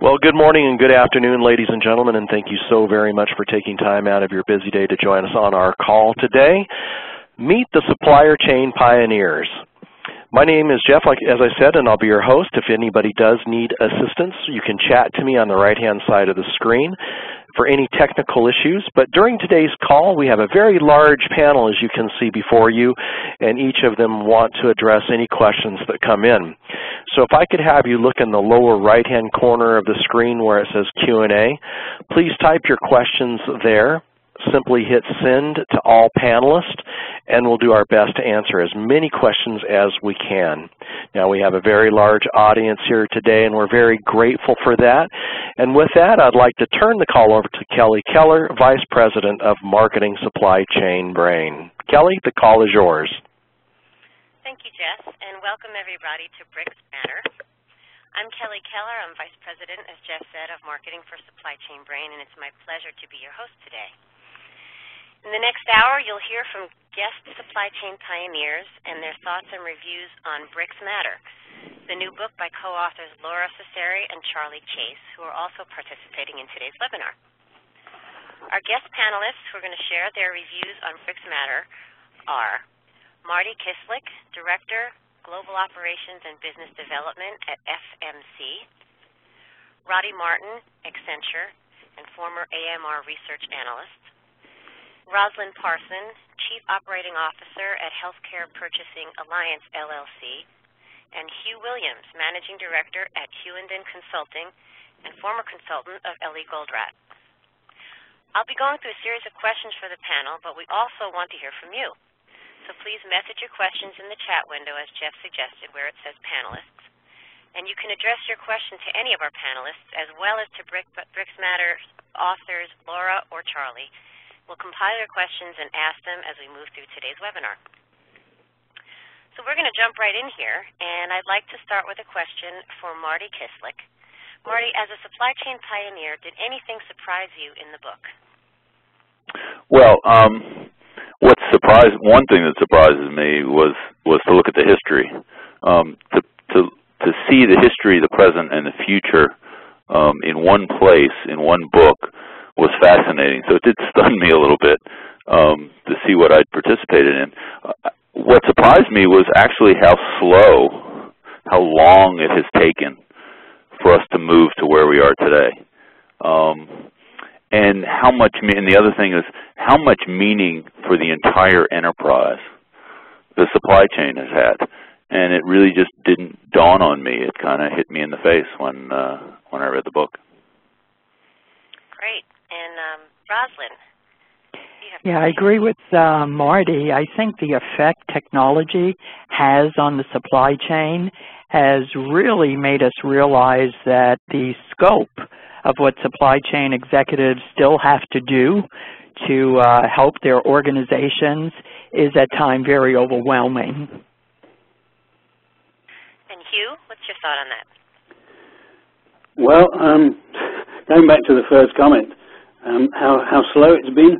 Well, good morning and good afternoon, ladies and gentlemen, and thank you so very much for taking time out of your busy day to join us on our call today. Meet the Supplier Chain Pioneers. My name is Jeff, like as I said, and I'll be your host. If anybody does need assistance, you can chat to me on the right-hand side of the screen for any technical issues. But during today's call, we have a very large panel, as you can see before you, and each of them want to address any questions that come in. So if I could have you look in the lower right-hand corner of the screen where it says Q&A, please type your questions there simply hit send to all panelists and we'll do our best to answer as many questions as we can. Now we have a very large audience here today and we're very grateful for that. And with that I'd like to turn the call over to Kelly Keller, Vice President of Marketing Supply Chain Brain. Kelly, the call is yours. Thank you, Jeff, and welcome everybody to Bricks Matter. I'm Kelly Keller. I'm Vice President, as Jeff said, of Marketing for Supply Chain Brain, and it's my pleasure to be your host today. In the next hour, you'll hear from guest supply chain pioneers and their thoughts and reviews on Bricks Matter, the new book by co-authors Lora Cecere and Charlie Chase, who are also participating in today's webinar. Our guest panelists who are going to share their reviews on Bricks Matter are Marty Kisliuk, Director, Global Operations and Business Development at FMC, Roddy Martin, Accenture, and former AMR Research Analyst, Rosaline Parson, Chief Operating Officer at Healthcare Purchasing Alliance, LLC, and Hugh Williams, Managing Director at Hughenden Consulting and former consultant of L.E. Goldratt. I'll be going through a series of questions for the panel, but we also want to hear from you. So please message your questions in the chat window, as Jeff suggested, where it says panelists. And you can address your question to any of our panelists, as well as to Bricks Matter authors Lora or Charlie, We'll compile your questions and ask them as we move through today's webinar. So we're going to jump right in here, and I'd like to start with a question for Marty Kisliuk. Marty, as a supply chain pioneer, did anything surprise you in the book? Well, um, what surprised one thing that surprises me was was to look at the history, um, to to to see the history, the present, and the future um, in one place in one book was fascinating. So it did stun me a little bit um, to see what I'd participated in. Uh, what surprised me was actually how slow, how long it has taken for us to move to where we are today. Um, and how much, and the other thing is how much meaning for the entire enterprise the supply chain has had. And it really just didn't dawn on me. It kind of hit me in the face when uh, when I read the book. Great. And um, Rosaline. Yeah, I agree with uh, Marty. I think the effect technology has on the supply chain has really made us realize that the scope of what supply chain executives still have to do to uh, help their organizations is at times very overwhelming. And Hugh, what's your thought on that? Well, um, going back to the first comment, um, how, how slow it's been?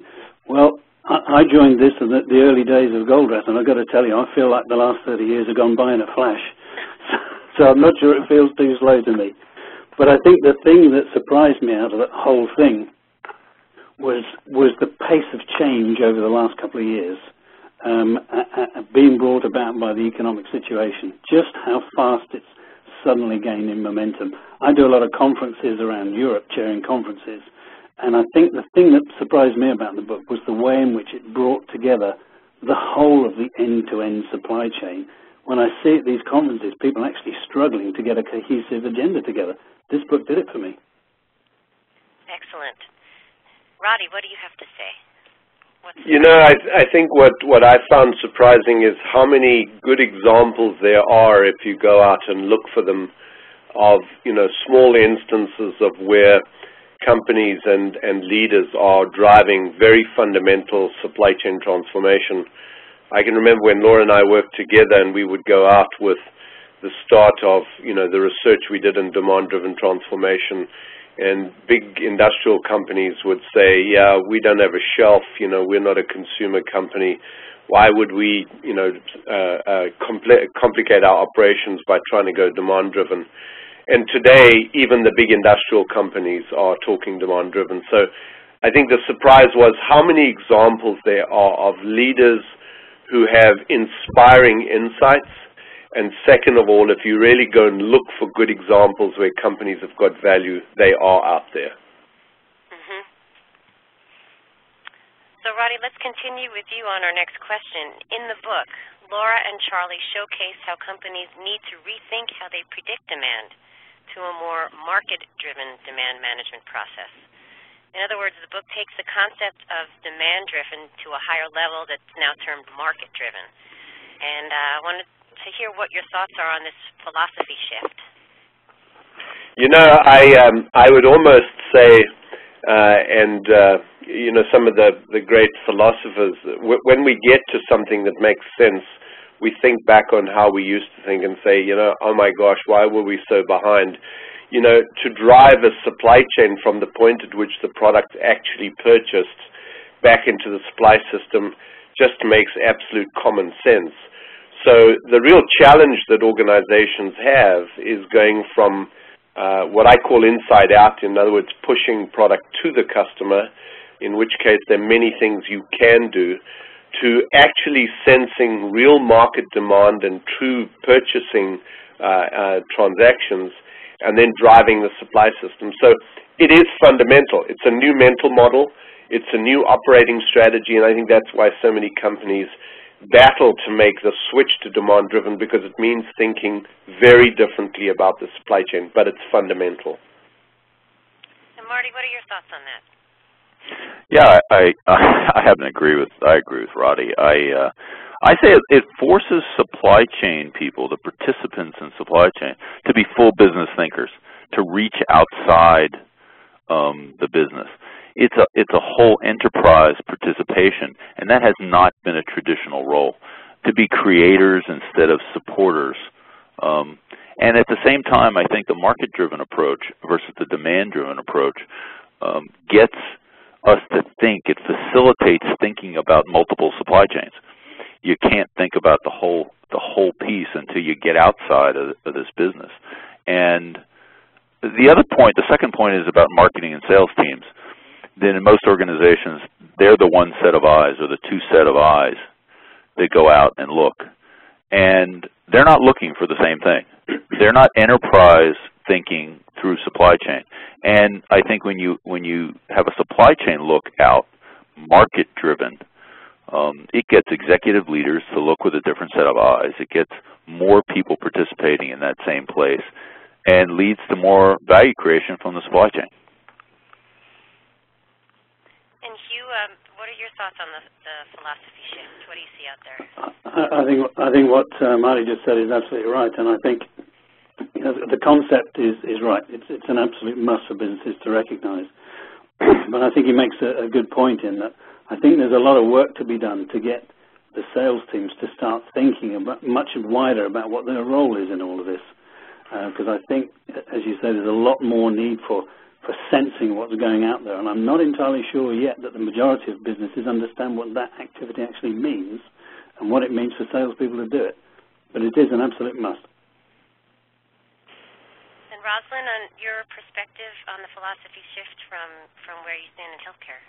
Well, I, I joined this in the, the early days of Goldratt, and I've got to tell you, I feel like the last 30 years have gone by in a flash. so I'm not sure it feels too slow to me. But I think the thing that surprised me out of that whole thing was was the pace of change over the last couple of years, um, being brought about by the economic situation. Just how fast it's suddenly gaining momentum. I do a lot of conferences around Europe, chairing conferences, and I think the thing that surprised me about the book was the way in which it brought together the whole of the end-to-end -end supply chain. When I see at these conferences, people actually struggling to get a cohesive agenda together. This book did it for me. Excellent. Roddy, what do you have to say? you know, I, I think what, what I found surprising is how many good examples there are if you go out and look for them of, you know, small instances of where companies and, and leaders are driving very fundamental supply chain transformation. I can remember when Lora and I worked together and we would go out with the start of, you know, the research we did in demand-driven transformation and big industrial companies would say, yeah, we don't have a shelf, you know, we're not a consumer company. Why would we, you know, uh, uh, compl complicate our operations by trying to go demand-driven? And today, even the big industrial companies are talking demand-driven. So I think the surprise was how many examples there are of leaders who have inspiring insights. And second of all, if you really go and look for good examples where companies have got value, they are out there. Mm-hmm. So, Roddy, let's continue with you on our next question. In the book, Lora and Charlie showcase how companies need to rethink how they predict demand to a more market-driven demand management process. In other words, the book takes the concept of demand-driven to a higher level that's now termed market-driven. And uh, I wanted to hear what your thoughts are on this philosophy shift. You know, I um, I would almost say, uh, and uh, you know, some of the the great philosophers, when we get to something that makes sense, we think back on how we used to think and say, you know, oh my gosh, why were we so behind? You know, to drive a supply chain from the point at which the product actually purchased back into the supply system just makes absolute common sense. So the real challenge that organizations have is going from uh, what I call inside out, in other words, pushing product to the customer, in which case there are many things you can do, to actually sensing real market demand and true purchasing uh, uh, transactions and then driving the supply system. So it is fundamental. It's a new mental model. It's a new operating strategy, and I think that's why so many companies battle to make the switch to demand driven because it means thinking very differently about the supply chain, but it's fundamental. And Marty, what are your thoughts on that? Yeah, I I, I happen to agree with I agree with Roddy. I uh, I say it, it forces supply chain people, the participants in supply chain, to be full business thinkers, to reach outside um, the business. It's a it's a whole enterprise participation, and that has not been a traditional role. To be creators instead of supporters. Um, and at the same time, I think the market-driven approach versus the demand-driven approach um, gets us to think. It facilitates thinking about multiple supply chains. You can't think about the whole the whole piece until you get outside of, of this business. And the other point, the second point, is about marketing and sales teams. Then in most organizations, they're the one set of eyes or the two set of eyes that go out and look. And they're not looking for the same thing. They're not enterprise thinking through supply chain. And I think when you when you have a supply chain look out, market driven, um, it gets executive leaders to look with a different set of eyes. It gets more people participating in that same place, and leads to more value creation from the supply chain. And Hugh, um, what are your thoughts on the, the, philosophy shift? What do you see out there? I, I think I think what uh, Marty just said is absolutely right, and I think know, the concept is, is right. It's, it's an absolute must for businesses to recognize. but I think he makes a, a good point in that I think there's a lot of work to be done to get the sales teams to start thinking about, much wider about what their role is in all of this. Because uh, I think, as you say, there's a lot more need for, for sensing what's going out there. And I'm not entirely sure yet that the majority of businesses understand what that activity actually means and what it means for salespeople to do it. But it is an absolute must. Rosaline, on your perspective on the philosophy shift from, from where you stand in healthcare?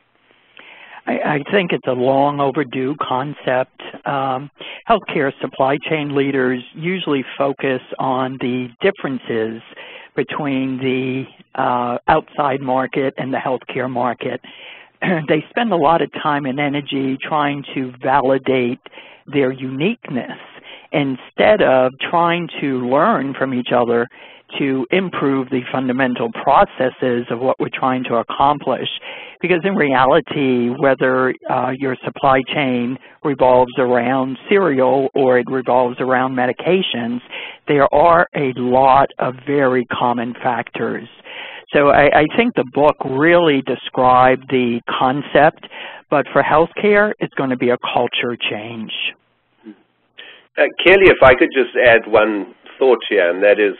I, I think it's a long overdue concept. Um, healthcare supply chain leaders usually focus on the differences between the uh, outside market and the healthcare market. they spend a lot of time and energy trying to validate their uniqueness instead of trying to learn from each other to improve the fundamental processes of what we're trying to accomplish. Because in reality, whether uh, your supply chain revolves around cereal or it revolves around medications, there are a lot of very common factors. So I, I think the book really described the concept, but for healthcare, it's going to be a culture change. Uh, Kelly, if I could just add one thought here, and that is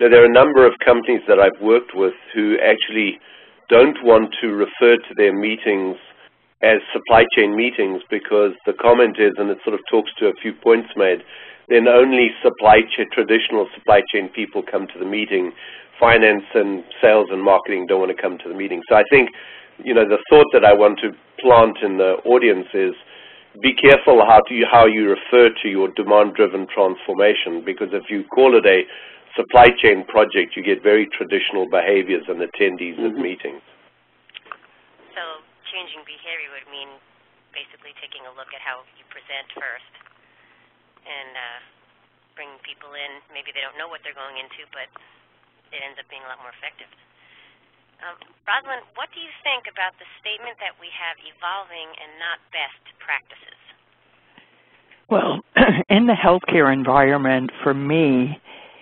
now, there are a number of companies that I've worked with who actually don't want to refer to their meetings as supply chain meetings because the comment is, and it sort of talks to a few points made, then only supply chain, traditional supply chain people come to the meeting. Finance and sales and marketing don't want to come to the meeting. So I think, you know, the thought that I want to plant in the audience is be careful how, you, how you refer to your demand-driven transformation because if you call it a supply chain project, you get very traditional behaviors and attendees mm -hmm. at mm-hmm. meetings. So changing behavior would mean basically taking a look at how you present first and uh, bring people in. Maybe they don't know what they're going into, but it ends up being a lot more effective. Um, Rosaline, what do you think about the statement that we have evolving and not best practices? Well, in the healthcare environment, for me,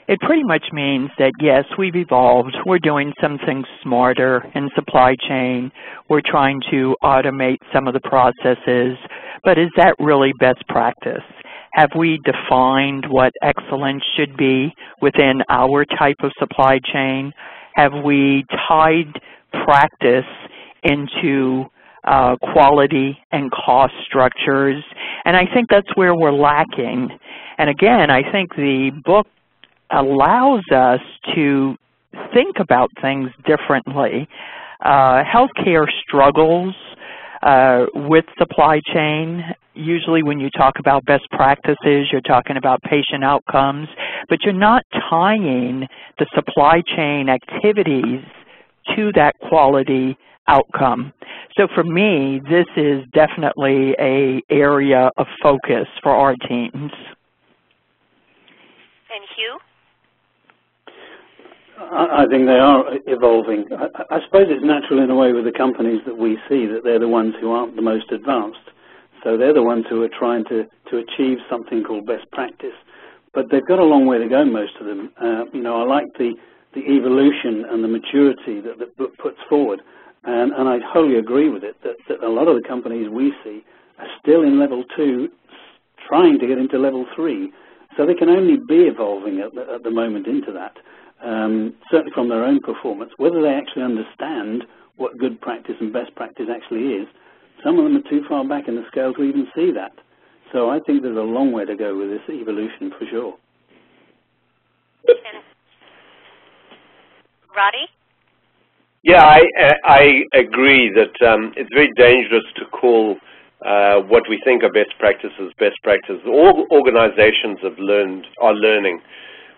it pretty much means that yes, we've evolved. We're doing some things smarter in supply chain. We're trying to automate some of the processes. But is that really best practice? Have we defined what excellence should be within our type of supply chain? Have we tied practice into uh, quality and cost structures? And I think that's where we're lacking. And again, I think the book allows us to think about things differently. Uh, healthcare struggles uh, with supply chain. Usually when you talk about best practices, you're talking about patient outcomes, but you're not tying the supply chain activities to that quality outcome. So for me, this is definitely a area of focus for our teams. And Hugh? I think they are evolving. I, suppose it's natural in a way with the companies that we see that they're the ones who aren't the most advanced. So they're the ones who are trying to, to achieve something called best practice. But they've got a long way to go, most of them. Uh, you know, I like the, the evolution and the maturity that the book puts forward. And, and I wholly agree with it that, that a lot of the companies we see are still in level two, trying to get into level three. So they can only be evolving at the, at the moment into that um, certainly from their own performance, whether they actually understand what good practice and best practice actually is. Some of them are too far back in the scale to even see that. So I think there's a long way to go with this evolution for sure. Roddy? Yeah, I, I agree that um, it's very dangerous to call uh, what we think are best practices best practices. All organizations have learned are learning.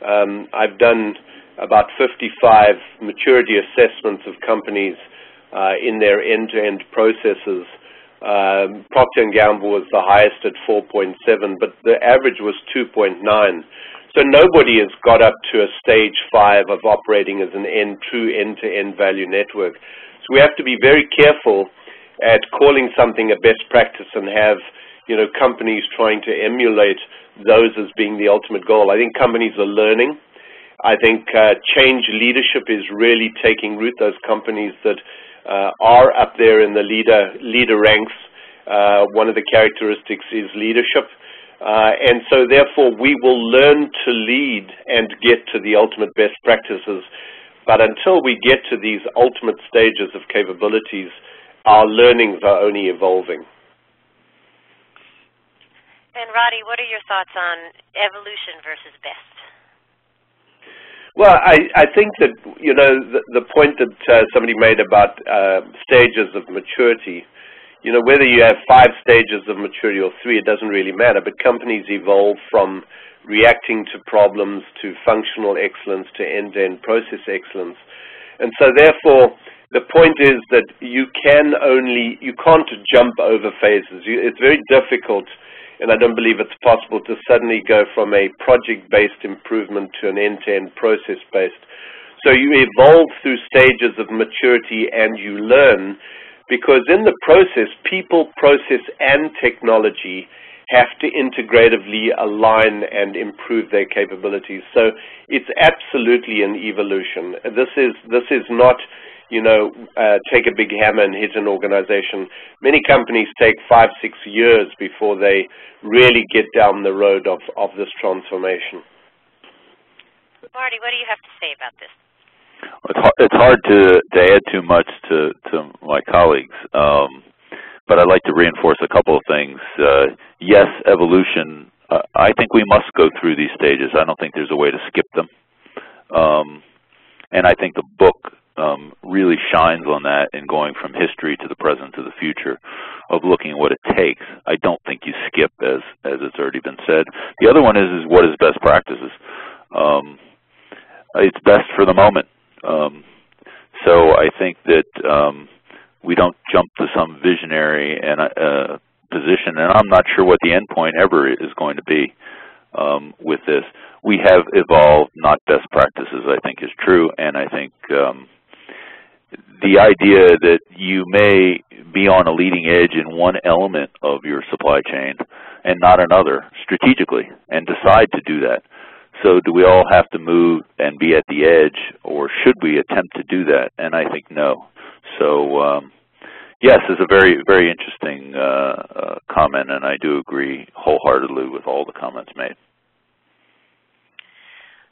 Um, I've done about 55 maturity assessments of companies uh, in their end-to-end processes. Um, Procter & Gamble was the highest at 4.7, but the average was 2.9. So nobody has got up to a stage five of operating as an end, true end-to-end -end value network. So we have to be very careful at calling something a best practice and have you know companies trying to emulate those as being the ultimate goal. I think companies are learning. I think uh, change leadership is really taking root. Those companies that uh, are up there in the leader leader ranks, uh, one of the characteristics is leadership. Uh, and so therefore we will learn to lead and get to the ultimate best practices. But until we get to these ultimate stages of capabilities, our learnings are only evolving. And Roddy, what are your thoughts on evolution versus best? Well, I, I think that, you know, the, the point that uh, somebody made about uh, stages of maturity, you know, whether you have five stages of maturity or three, it doesn't really matter, but companies evolve from reacting to problems to functional excellence to end-to-end process excellence. And so therefore, the point is that you can only, you can't jump over phases. You, it's very difficult and I don't believe it's possible to suddenly go from a project-based improvement to an end-to-end process-based. So you evolve through stages of maturity and you learn because in the process, people, process, and technology have to integratively align and improve their capabilities. So it's absolutely an evolution. This is, this is not you know, uh, take a big hammer and hit an organization. Many companies take five, six years before they really get down the road of, of this transformation. Marty, what do you have to say about this? It's hard, it's hard to, to add too much to, to my colleagues, um, but I'd like to reinforce a couple of things. Uh, yes, evolution, uh, I think we must go through these stages. I don't think there's a way to skip them. Um, and I think the book um, really shines on that in going from history to the present to the future of looking at what it takes. I don't think you skip, as as it's already been said. The other one is is what is best practices. Um, it's best for the moment. Um, so I think that um, we don't jump to some visionary and uh, position, and I'm not sure what the end point ever is going to be um, with this. We have evolved, not best practices. I think is true, and I think um, the idea that you may be on a leading edge in one element of your supply chain and not another strategically, and decide to do that. So do we all have to move and be at the edge, or should we attempt to do that? And I think no. So um, yes, it's a very, very interesting uh, uh, comment, and I do agree wholeheartedly with all the comments made.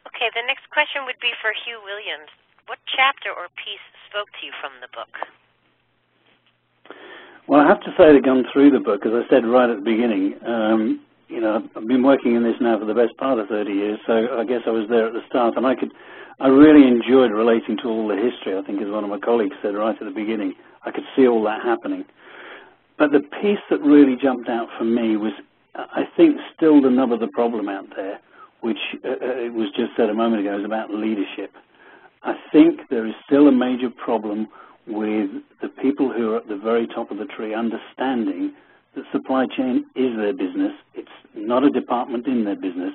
Okay, the next question would be for Hugh Williams. What chapter or piece spoke to you from the book? Well, I have to say to gone through the book, as I said right at the beginning, um, you know, I've been working in this now for the best part of 30 years, so I guess I was there at the start, and I could, I really enjoyed relating to all the history. I think, as one of my colleagues said right at the beginning, I could see all that happening. But the piece that really jumped out for me was, I think, still the nub of the problem out there, which uh, uh it was just said a moment ago, is about leadership. I think there is still a major problem with the people who are at the very top of the tree understanding that supply chain is their business. It's not a department in their business.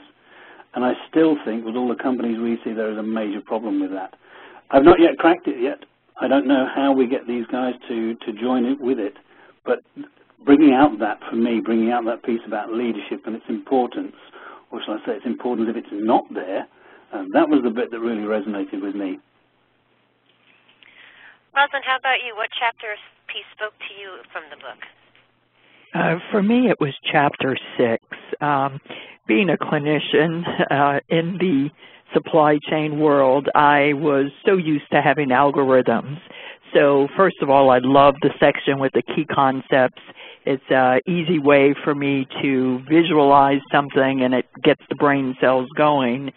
And I still think with all the companies we see, there is a major problem with that. I've not yet cracked it yet. I don't know how we get these guys to, to join it with it. But bringing out that, for me, bringing out that piece about leadership and its importance, or shall I say its importance if it's not there, uh, that was the bit that really resonated with me. Rosaline, how about you? What chapter piece spoke to you from the book? Uh, for me, it was chapter six. Um, being a clinician uh, in the supply chain world, I was so used to having algorithms. So first of all, I loved the section with the key concepts. It's an easy way for me to visualize something and it gets the brain cells going.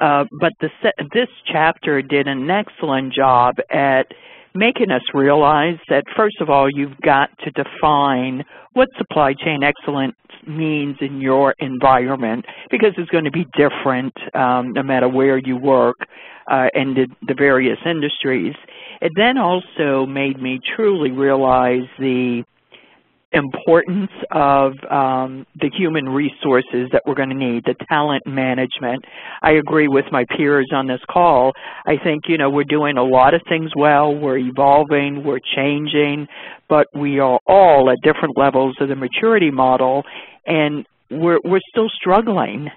Uh, but the, this chapter did an excellent job at making us realize that, first of all, you've got to define what supply chain excellence means in your environment because it's going to be different um, no matter where you work uh, and the, the various industries. It then also made me truly realize the importance of um, the human resources that we're going to need, the talent management. I agree with my peers on this call. I think, you know, we're doing a lot of things well. We're evolving. We're changing. But we are all at different levels of the maturity model, and we're, we're still struggling.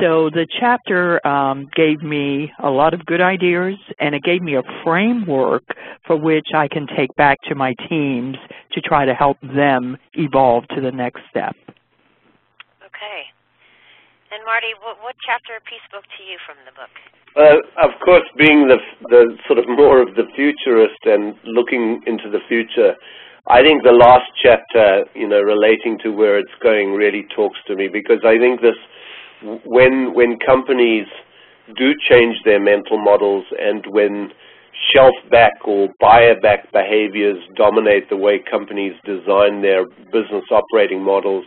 So the chapter um, gave me a lot of good ideas, and it gave me a framework for which I can take back to my teams to try to help them evolve to the next step. Okay. And Marty, what, what chapter or piece spoke to you from the book? Well, of course, being the, the sort of more of the futurist and looking into the future, I think the last chapter, you know, relating to where it's going really talks to me because I think this – when when companies do change their mental models and when shelf back or buyer back behaviors dominate the way companies design their business operating models,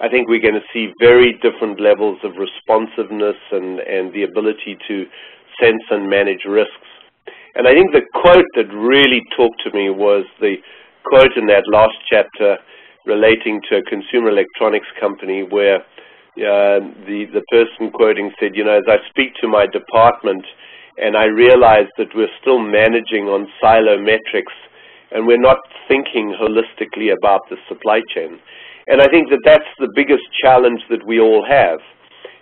I think we're going to see very different levels of responsiveness and, and the ability to sense and manage risks. And I think the quote that really talked to me was the quote in that last chapter relating to a consumer electronics company where uh, the, the person quoting said, you know, as I speak to my department and I realize that we're still managing on silo metrics and we're not thinking holistically about the supply chain. And I think that that's the biggest challenge that we all have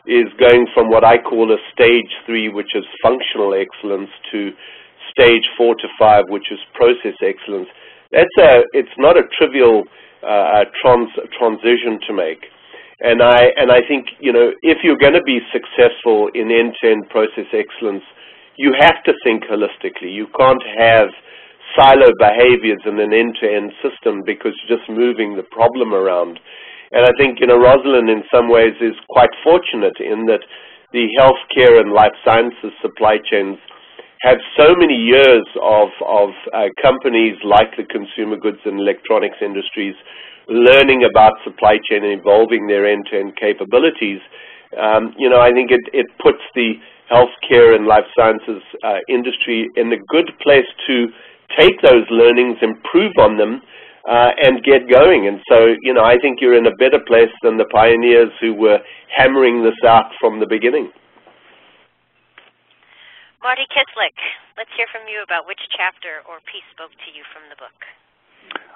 is going from what I call a stage three, which is functional excellence, to stage four to five, which is process excellence. That's a, it's not a trivial uh, trans, transition to make. And I and I think you know if you're going to be successful in end-to-end process excellence, you have to think holistically. You can't have silo behaviors in an end-to-end system because you're just moving the problem around. And I think, you know, Rosaline in some ways is quite fortunate in that the healthcare and life sciences supply chains have so many years of, of uh, companies like the consumer goods and electronics industries learning about supply chain and evolving their end-to-end capabilities. Um, you know, I think it, it puts the healthcare and life sciences uh, industry in a good place to take those learnings, improve on them, uh, and get going. And so, you know, I think you're in a better place than the pioneers who were hammering this out from the beginning. Marty Kisliuk, let's hear from you about which chapter or piece spoke to you from the book.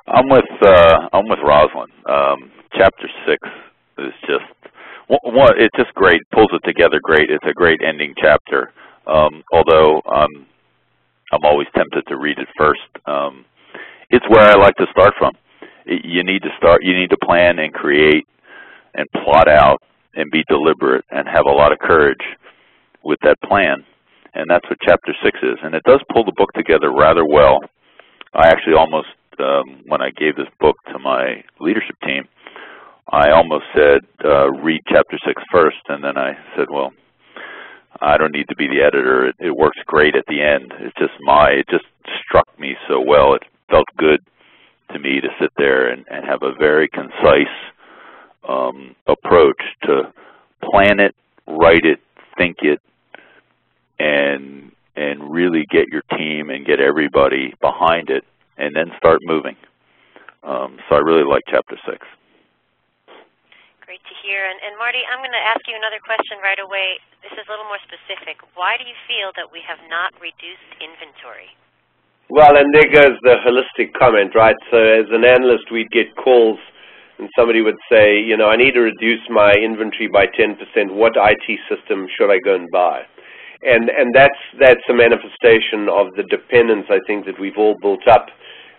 I'm with uh, I'm with Rosaline. Um, chapter six is just one. It's just great. Pulls it together great. It's a great ending chapter. Um, although um, I'm always tempted to read it first. Um, it's where I like to start from. You need to start. You need to plan and create and plot out and be deliberate and have a lot of courage with that plan. And that's what chapter six is. And it does pull the book together rather well. I actually almost, um, when I gave this book to my leadership team, I almost said, uh, read chapter six first, and then I said, well, I don't need to be the editor. It, it works great at the end. It's just my, it just struck me so well. It felt good to me to sit there and, and have a very concise um, approach to plan it, write it, think it, and and really get your team and get everybody behind it, and then start moving. Um, so I really like chapter six. Great to hear. And, and Marty, I'm going to ask you another question right away. This is a little more specific. Why do you feel that we have not reduced inventory? Well, and there goes the holistic comment, right? So as an analyst, we'd get calls and somebody would say, you know, I need to reduce my inventory by 10%. What IT system should I go and buy? And, and that's, that's a manifestation of the dependence, I think, that we've all built up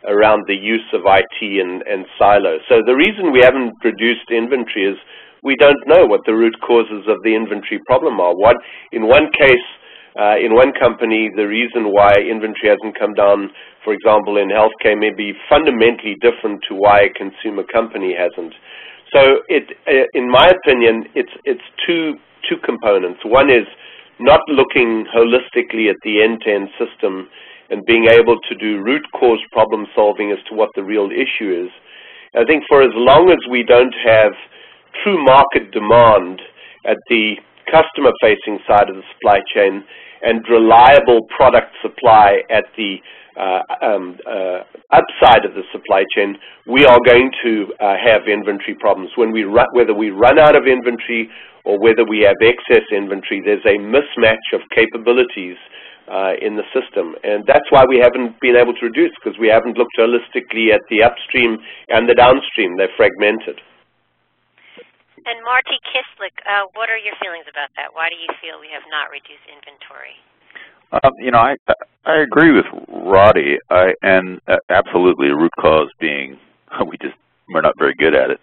around the use of IT and, and silo. So the reason we haven't reduced inventory is we don't know what the root causes of the inventory problem are. What, in one case, uh, in one company, the reason why inventory hasn't come down, for example, in healthcare may be fundamentally different to why a consumer company hasn't. So it, uh, in my opinion, it's, it's two, two components. One is not looking holistically at the end-to-end -end system and being able to do root cause problem solving as to what the real issue is. I think for as long as we don't have true market demand at the customer-facing side of the supply chain and reliable product supply at the uh, um, uh, upside of the supply chain, we are going to uh, have inventory problems. When we whether we run out of inventory or whether we have excess inventory, there's a mismatch of capabilities uh, in the system. And that's why we haven't been able to reduce, because we haven't looked holistically at the upstream and the downstream. They're fragmented. And Marty Kisliuk, uh, what are your feelings about that? Why do you feel we have not reduced inventory? Um, you know, I I agree with Roddy, I, and uh, absolutely the root cause being we just we're not very good at it.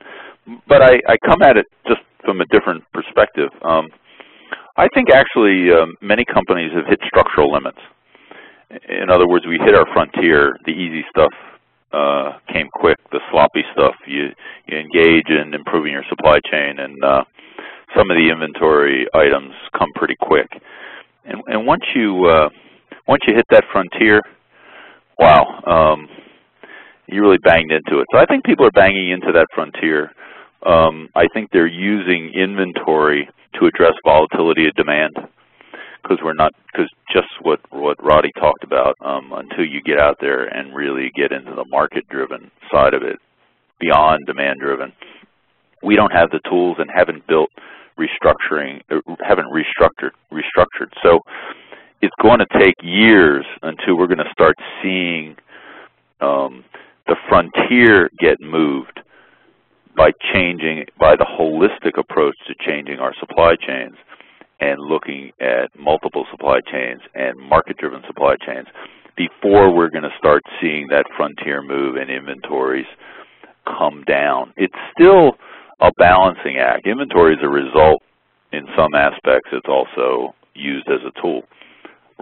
But I, I come at it just from a different perspective. Um, I think actually um, many companies have hit structural limits. In other words, we hit our frontier. The easy stuff uh, came quick. The sloppy stuff, you you engage in improving your supply chain, and uh, some of the inventory items come pretty quick. And and once you uh, once you hit that frontier, wow, um, you really banged into it. So I think people are banging into that frontier. Um, I think they're using inventory to address volatility of demand because we're not because just what what Roddy talked about um, until you get out there and really get into the market driven side of it beyond demand driven we don't have the tools and haven't built restructuring uh, haven't restructured restructured. So it's going to take years until we're going to start seeing um, the frontier get moved by changing by the holistic approach to changing our supply chains and looking at multiple supply chains and market-driven supply chains before we're going to start seeing that frontier move and inventories come down. It's still a balancing act. Inventory is a result in some aspects. It's also used as a tool.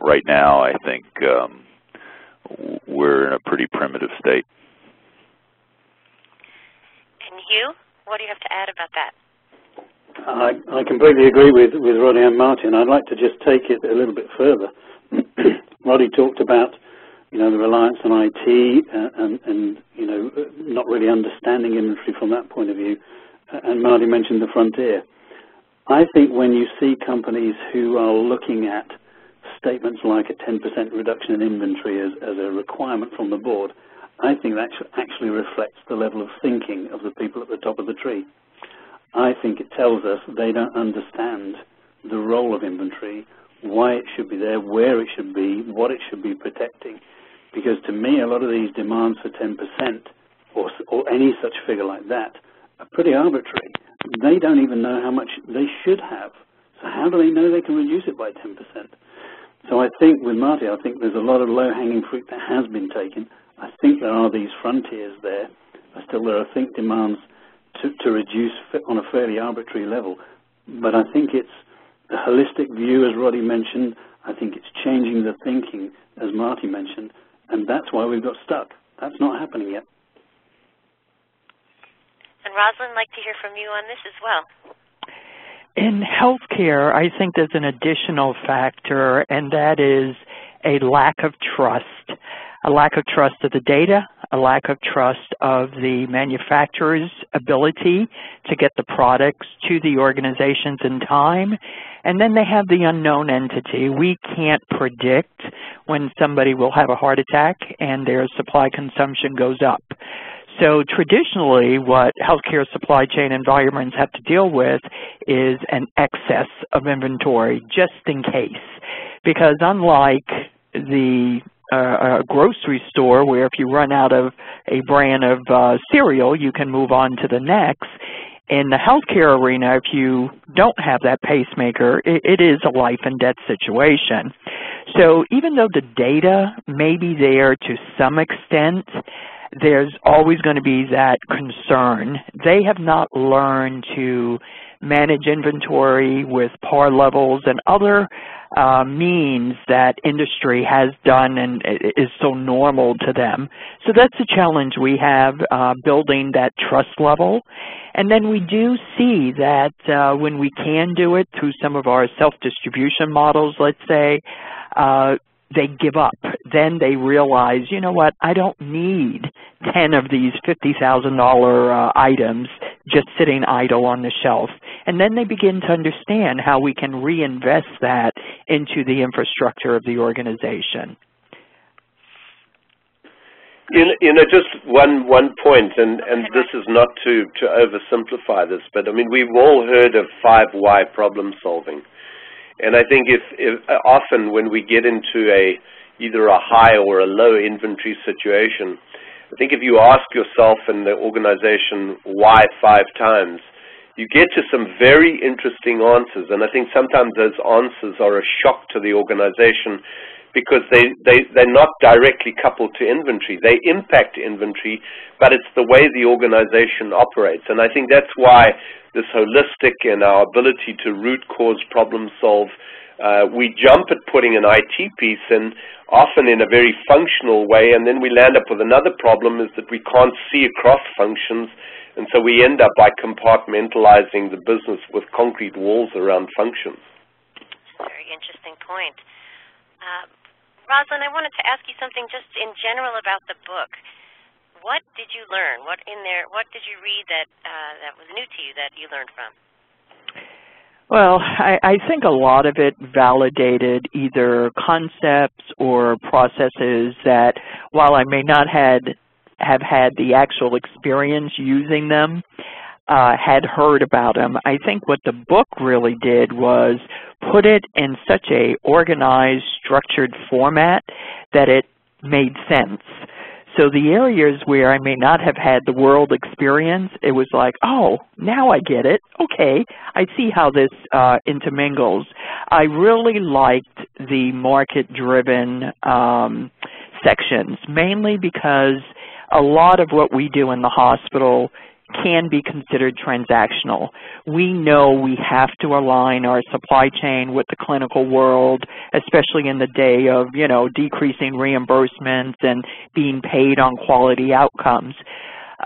Right now, I think um, we're in a pretty primitive state. Hugh, what do you have to add about that? I, I completely agree with, with Roddy and Martin. I'd like to just take it a little bit further. Roddy talked about, you know, the reliance on IT uh, and, and, you know, not really understanding inventory from that point of view. And Marty mentioned the frontier. I think when you see companies who are looking at statements like a 10% reduction in inventory as, as a requirement from the board, I think that actually reflects the level of thinking of the people at the top of the tree. I think it tells us they don't understand the role of inventory, why it should be there, where it should be, what it should be protecting. Because to me, a lot of these demands for 10% or, or any such figure like that are pretty arbitrary. They don't even know how much they should have. So how do they know they can reduce it by 10%? So I think with Marty, I think there's a lot of low-hanging fruit that has been taken. I think there are these frontiers there. Still, there are, I think, demands to, to reduce on a fairly arbitrary level. But I think it's the holistic view, as Roddy mentioned. I think it's changing the thinking, as Marty mentioned, and that's why we've got stuck. That's not happening yet. And Rosaline, like to hear from you on this as well. In healthcare, I think there's an additional factor, and that is a lack of trust. A lack of trust of the data, a lack of trust of the manufacturer's ability to get the products to the organizations in time. And then they have the unknown entity. We can't predict when somebody will have a heart attack and their supply consumption goes up. So traditionally, what healthcare supply chain environments have to deal with is an excess of inventory just in case. Because unlike the a grocery store where if you run out of a brand of uh, cereal, you can move on to the next. In the healthcare arena, if you don't have that pacemaker, it, it is a life and death situation. So even though the data may be there to some extent, there's always going to be that concern. They have not learned to manage inventory with par levels and other uh, means that industry has done and is so normal to them. So that's the challenge we have, uh, building that trust level. And then we do see that uh, when we can do it through some of our self-distribution models, let's say, uh, they give up. Then they realize, you know what, I don't need 10 of these $50,000 uh, items just sitting idle on the shelf. And then they begin to understand how we can reinvest that into the infrastructure of the organization. Know, you know, just one one point, and and this is not to to oversimplify this, but I mean we've all heard of five why problem solving. And I think if, if uh, often when we get into a either a high or a low inventory situation, I think if you ask yourself in the organization why five times, you get to some very interesting answers. And I think sometimes those answers are a shock to the organization because they, they, they're not directly coupled to inventory. They impact inventory, but it's the way the organization operates. And I think that's why this holistic and our ability to root cause problem solve, uh, we jump at putting an IT piece in, often in a very functional way, and then we land up with another problem is that we can't see across functions, and so we end up by compartmentalizing the business with concrete walls around functions. Very interesting point. Uh, Rosaline, I wanted to ask you something just in general about the book. What did you learn? What in there? What did you read that uh, that was new to you that you learned from? Well, I, I think a lot of it validated either concepts or processes that, while I may not had have had the actual experience using them, uh, had heard about him. I think what the book really did was put it in such a organized, structured format that it made sense. So the areas where I may not have had the world experience, it was like, oh, now I get it. Okay, I see how this uh, intermingles. I really liked the market-driven um, sections, mainly because a lot of what we do in the hospital can be considered transactional. We know we have to align our supply chain with the clinical world, especially in the day of, you know, decreasing reimbursements and being paid on quality outcomes.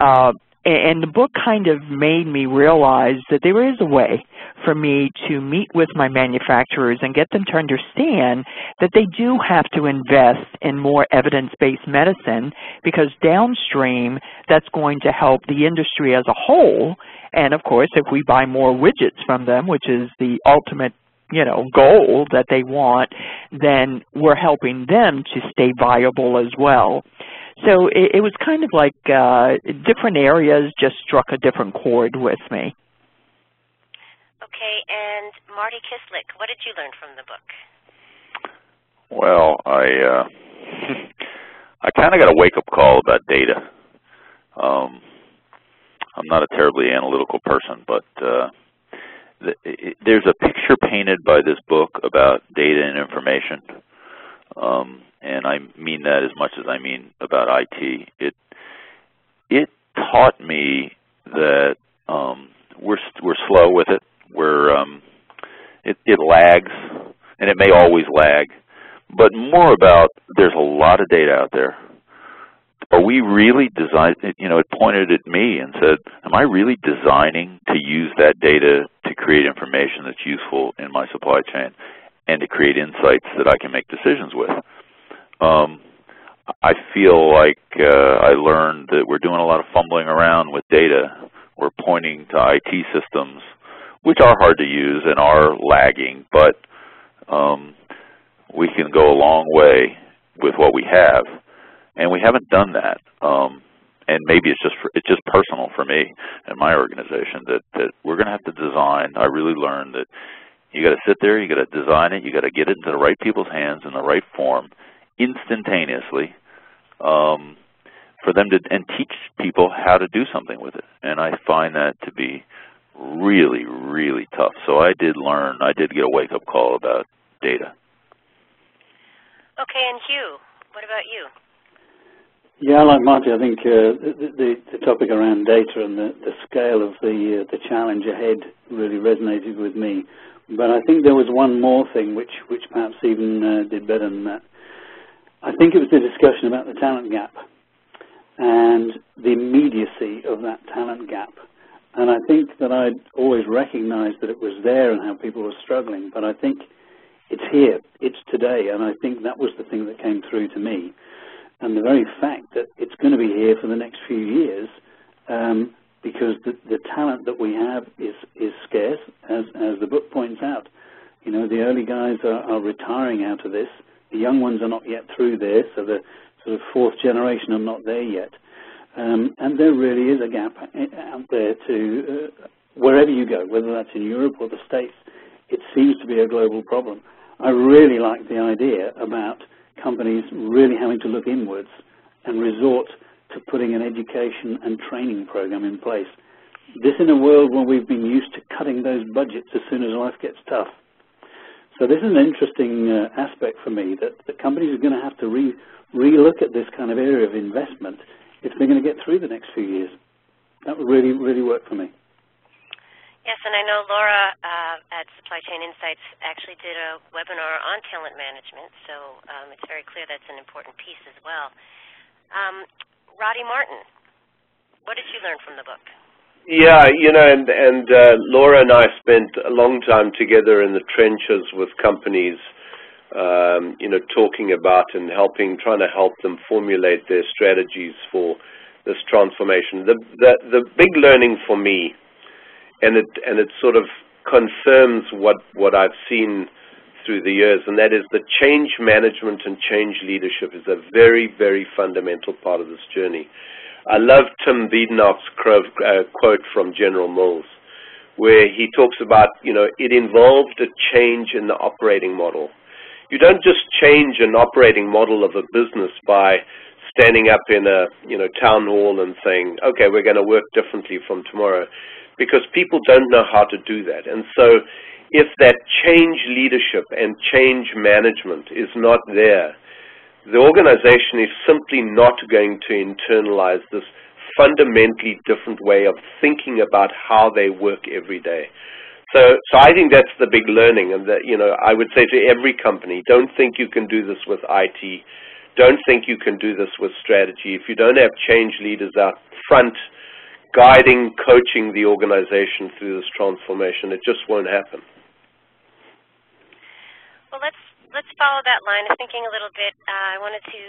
Uh, And the book kind of made me realize that there is a way for me to meet with my manufacturers and get them to understand that they do have to invest in more evidence-based medicine because downstream that's going to help the industry as a whole. And of course, if we buy more widgets from them, which is the ultimate you know, goal that they want, then we're helping them to stay viable as well. So it, it was kind of like uh, different areas just struck a different chord with me. Okay, and Marty Kisliuk, what did you learn from the book? Well, I uh, I kind of got a wake-up call about data. Um, I'm not a terribly analytical person, but uh, the, it, there's a picture painted by this book about data and information. Um, and I mean that as much as I mean about IT. It it taught me that um, we're we're slow with it. We're um, it, it lags, and it may always lag, but more about there's a lot of data out there. Are we really design? You know, it pointed at me and said, "Am I really designing to use that data to create information that's useful in my supply chain, and to create insights that I can make decisions with?" Um, I feel like uh, I learned that we're doing a lot of fumbling around with data. We're pointing to IT systems, which are hard to use and are lagging, but um, we can go a long way with what we have, and we haven't done that. Um, and maybe it's just for, it's just personal for me and my organization that that we're going to have to design. I really learned that you got to sit there, you got to design it, you got to get it into the right people's hands in the right form, instantaneously um, for them to and teach people how to do something with it. And I find that to be really, really tough. So I did learn, I did get a wake-up call about data. Okay, and Hugh, what about you? Yeah, like Marty, I think uh, the, the, the, topic around data and the, the scale of the uh, the challenge ahead really resonated with me. But I think there was one more thing which which perhaps even uh, did better than that. I think it was the discussion about the talent gap and the immediacy of that talent gap. And I think that I'd always recognized that it was there and how people were struggling, but I think it's here, it's today, and I think that was the thing that came through to me. And the very fact that it's going to be here for the next few years, um, because the, the talent that we have is, is scarce, as, as the book points out. You know, the early guys are, are retiring out of this, the young ones are not yet through there, so the sort of fourth generation are not there yet. Um, and there really is a gap out there to uh, wherever you go, whether that's in Europe or the States, it seems to be a global problem. I really like the idea about companies really having to look inwards and resort to putting an education and training program in place. This in a world where we've been used to cutting those budgets as soon as life gets tough. So this is an interesting uh, aspect for me that the companies are going to have to re relook at this kind of area of investment if they're going to get through the next few years. That would really, really work for me. Yes, and I know Lora uh, at Supply Chain Insights actually did a webinar on talent management, so um, it's very clear that's an important piece as well. Um, Roddy Martin, what did you learn from the book? Yeah, you know, and and uh, Lora and I spent a long time together in the trenches with companies, um, you know, talking about and helping, trying to help them formulate their strategies for this transformation. The the the big learning for me, and it and it sort of confirms what what I've seen through the years, and that is that change management and change leadership is a very very fundamental part of this journey. I love Tim Badenoch's uh, quote from General Mills, where he talks about, you know, it involved a change in the operating model. You don't just change an operating model of a business by standing up in a, you know, town hall and saying, okay, we're going to work differently from tomorrow, because people don't know how to do that. And so if that change leadership and change management is not there, the organization is simply not going to internalize this fundamentally different way of thinking about how they work every day. So, so I think that's the big learning, and that you know I would say to every company, don't think you can do this with IT, don't think you can do this with strategy. If you don't have change leaders out front, guiding, coaching the organization through this transformation. It just won't happen. Well, let's follow that line of thinking a little bit. Uh, I wanted to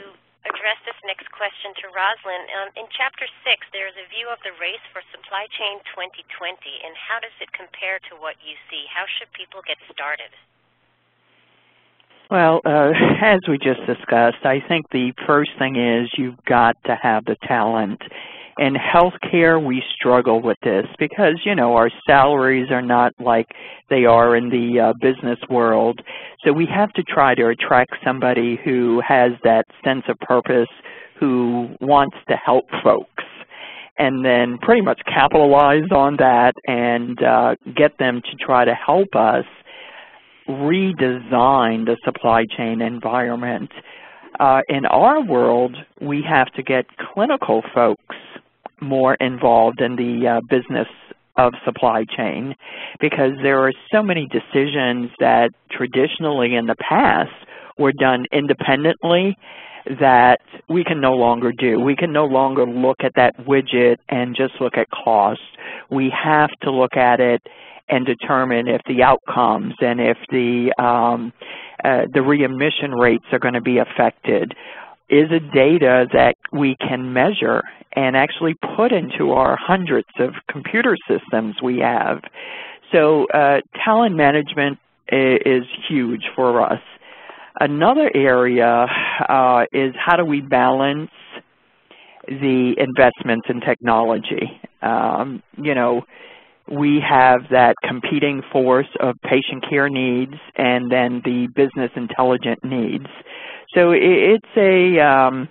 address this next question to Rosaline. Um, in Chapter 6, there is a view of the race for Supply Chain 2020, and how does it compare to what you see? How should people get started? Well, uh, as we just discussed, I think the first thing is you've got to have the talent. In healthcare, we struggle with this because, you know, our salaries are not like they are in the uh, business world. So we have to try to attract somebody who has that sense of purpose, who wants to help folks and then pretty much capitalize on that and uh, get them to try to help us redesign the supply chain environment. Uh, in our world, we have to get clinical folks more involved in the uh, business of supply chain because there are so many decisions that traditionally in the past were done independently that we can no longer do. We can no longer look at that widget and just look at cost. We have to look at it and determine if the outcomes and if the um, uh, the readmission rates are going to be affected is a data that we can measure and actually put into our hundreds of computer systems we have. So uh, talent management is huge for us. Another area uh, is how do we balance the investments in technology. Um, you know, we have that competing force of patient care needs and then the business intelligent needs. So it's a um,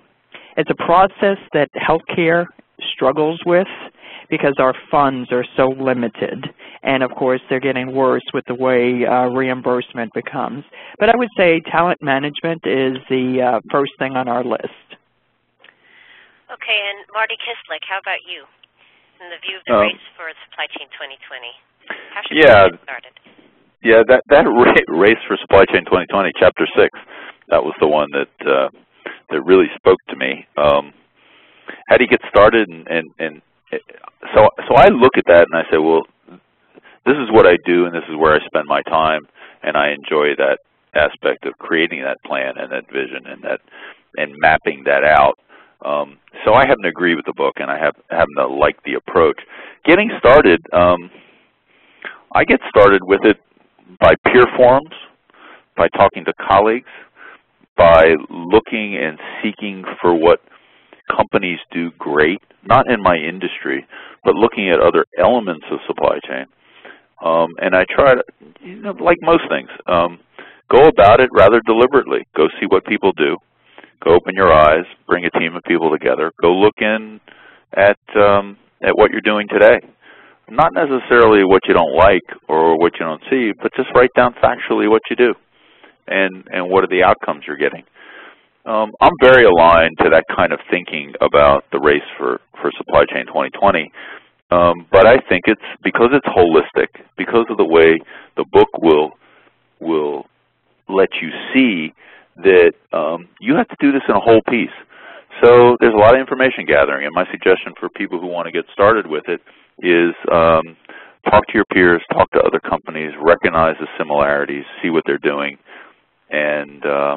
it's a process that healthcare struggles with because our funds are so limited. And of course, they're getting worse with the way uh, reimbursement becomes. But I would say talent management is the uh, first thing on our list. Okay, and Marty Kisliuk, how about you? In the view of the um, race for Supply Chain 2020, how should yeah, we get started? Yeah, that that race for Supply Chain 2020, Chapter Six, that was the one that uh, that really spoke to me. Um, how do you get started? And, and, and so so I look at that and I say, well, this is what I do, and this is where I spend my time, and I enjoy that aspect of creating that plan and that vision and that and mapping that out. Um, so I happen to agree with the book, and I have happen to like the approach. Getting started, um, I get started with it by peer forums, by talking to colleagues, by looking and seeking for what companies do great, not in my industry, but looking at other elements of supply chain. Um, and I try to, you know, like most things, um, go about it rather deliberately. Go see what people do. Go open your eyes. Bring a team of people together. Go look in at um, at what you're doing today. Not necessarily what you don't like or what you don't see, but just write down factually what you do and, and what are the outcomes you're getting. Um, I'm very aligned to that kind of thinking about the race for, for Supply Chain 2020. Um, but I think it's because it's holistic, because of the way the book will will let you see that um, you have to do this in a whole piece. So there's a lot of information gathering, and my suggestion for people who want to get started with it is um, talk to your peers, talk to other companies, recognize the similarities, see what they're doing, and uh,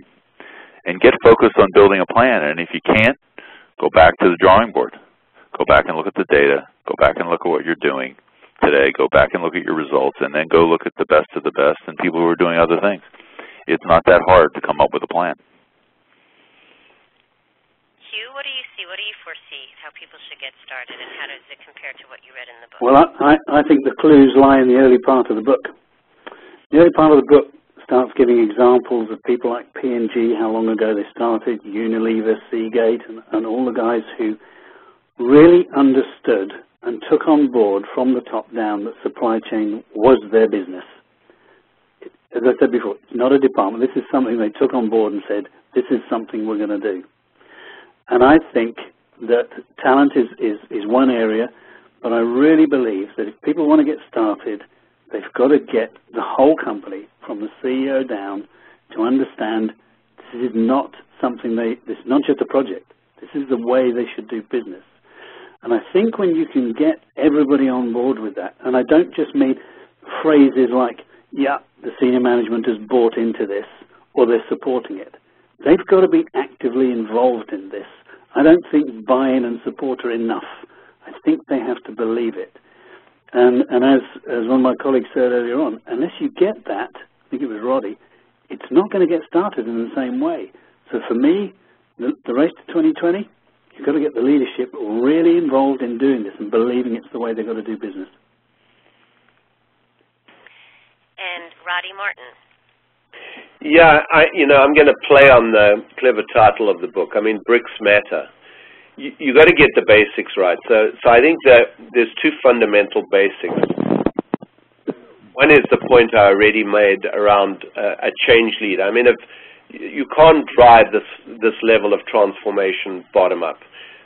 and get focused on building a plan. And if you can't, go back to the drawing board. Go back and look at the data. Go back and look at what you're doing today. Go back and look at your results, and then go look at the best of the best and people who are doing other things. It's not that hard to come up with a plan. Hugh, what do you see? What do you foresee how people should get started, and how does it compare to what you read in the book? Well, I, I think the clues lie in the early part of the book. The early part of the book starts giving examples of people like P&G, how long ago they started, Unilever, Seagate, and, and all the guys who really understood and took on board from the top down that supply chain was their business. As I said before, it's not a department. This is something they took on board and said, this is something we're going to do. And I think that talent is, is, is one area, but I really believe that if people want to get started, they've got to get the whole company from the CEO down to understand this is not something they, this is not just a project. This is the way they should do business. And I think when you can get everybody on board with that, and I don't just mean phrases like, yeah, the senior management has bought into this, or they're supporting it. They've got to be actively involved in this. I don't think buy-in and support are enough. I think they have to believe it. And, and as, as one of my colleagues said earlier on, unless you get that, I think it was Roddy, it's not going to get started in the same way. So for me, the, the race to 2020, you've got to get the leadership really involved in doing this and believing it's the way they've got to do business. And Roddy Martin. Yeah, I, you know, I'm going to play on the clever title of the book. I mean, bricks matter. You, you got to get the basics right. So, so I think that there's two fundamental basics. One is the point I already made around uh, a change lead. I mean, if you can't drive this this level of transformation bottom up.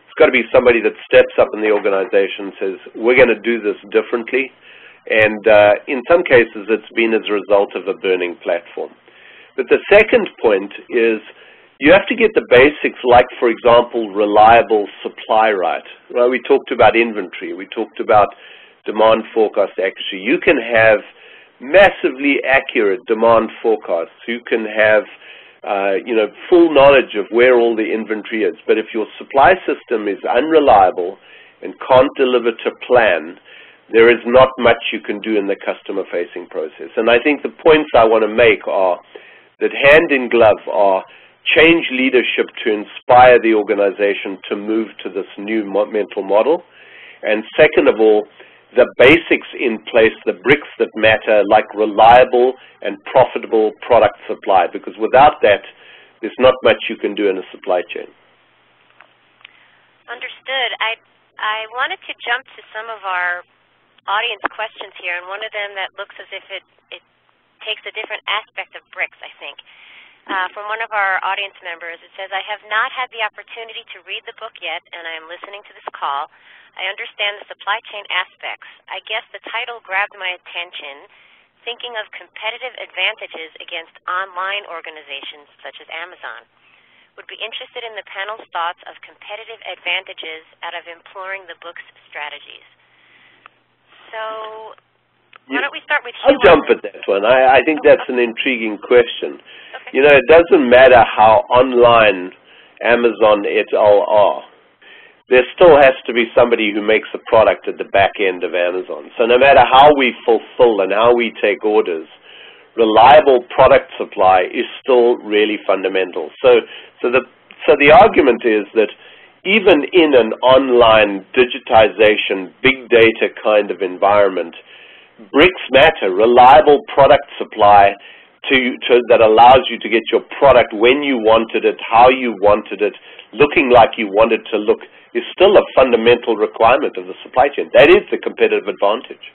It's got to be somebody that steps up in the organization says, "We're going to do this differently." And uh, in some cases, it's been as a result of a burning platform. But the second point is you have to get the basics like, for example, reliable supply right. Well, we talked about inventory. We talked about demand forecast accuracy. You can have massively accurate demand forecasts. You can have uh, you know, full knowledge of where all the inventory is. But if your supply system is unreliable and can't deliver to plan, there is not much you can do in the customer-facing process. And I think the points I want to make are that hand in glove are change leadership to inspire the organization to move to this new mental model. And second of all, the basics in place, the bricks that matter, like reliable and profitable product supply, because without that, there's not much you can do in a supply chain. Understood. I, I wanted to jump to some of our audience questions here, and one of them that looks as if it, it takes a different aspect of bricks, I think. Uh, from one of our audience members, it says, I have not had the opportunity to read the book yet, and I am listening to this call. I understand the supply chain aspects. I guess the title grabbed my attention, thinking of competitive advantages against online organizations such as Amazon. Would be interested in the panel's thoughts of competitive advantages out of employing the book's strategies. So why don't we start with I'll jump at that one. I, I think that's an intriguing question. Okay. You know, it doesn't matter how online Amazon et al. are. There still has to be somebody who makes a product at the back end of Amazon. So no matter how we fulfill and how we take orders, reliable product supply is still really fundamental. So, so the so the argument is that even in an online digitization, big data kind of environment, bricks matter, reliable product supply to, to, that allows you to get your product when you wanted it, how you wanted it, looking like you wanted to look, is still a fundamental requirement of the supply chain. That is the competitive advantage.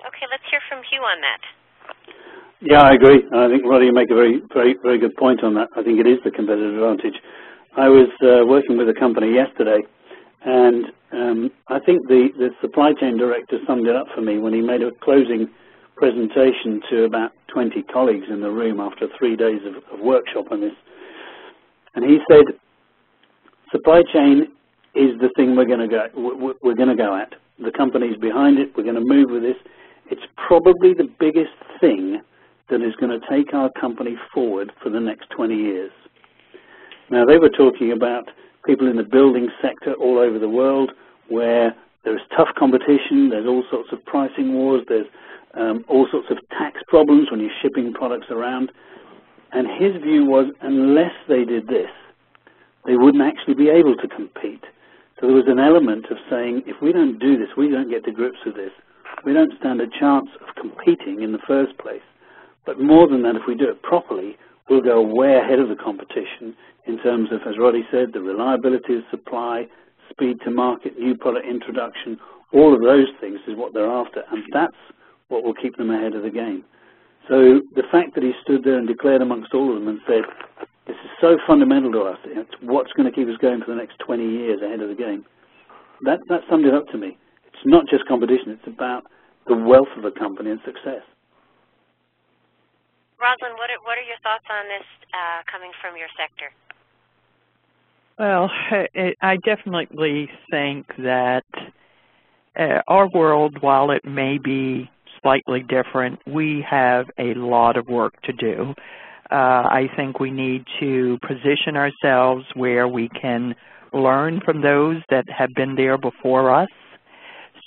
Okay, let's hear from Hugh on that. Yeah, I agree. I think Roddy, you make a very, very, very good point on that. I think it is the competitive advantage. I was uh, working with a company yesterday and um, I think the, the supply chain director summed it up for me when he made a closing presentation to about 20 colleagues in the room after three days of, of workshop on this. And he said, supply chain is the thing we're going to go we're going to go at. The company's behind it. We're going to move with this. It's probably the biggest thing that is going to take our company forward for the next 20 years. Now, they were talking about people in the building sector all over the world where there's tough competition, there's all sorts of pricing wars, there's um, all sorts of tax problems when you're shipping products around. And his view was unless they did this, they wouldn't actually be able to compete. So there was an element of saying, if we don't do this, we don't get to grips with this, we don't stand a chance of competing in the first place. But more than that, if we do it properly, we'll go way ahead of the competition in terms of, as Roddy said, the reliability of supply, speed to market, new product introduction, all of those things is what they're after, and that's what will keep them ahead of the game. So the fact that he stood there and declared amongst all of them and said, this is so fundamental to us, it's what's going to keep us going for the next 20 years ahead of the game, that, that summed it up to me. It's not just competition, it's about the wealth of a company and success. Rosaline, what are, what are your thoughts on this uh, coming from your sector? Well, I definitely think that uh, our world, while it may be slightly different, we have a lot of work to do. Uh, I think we need to position ourselves where we can learn from those that have been there before us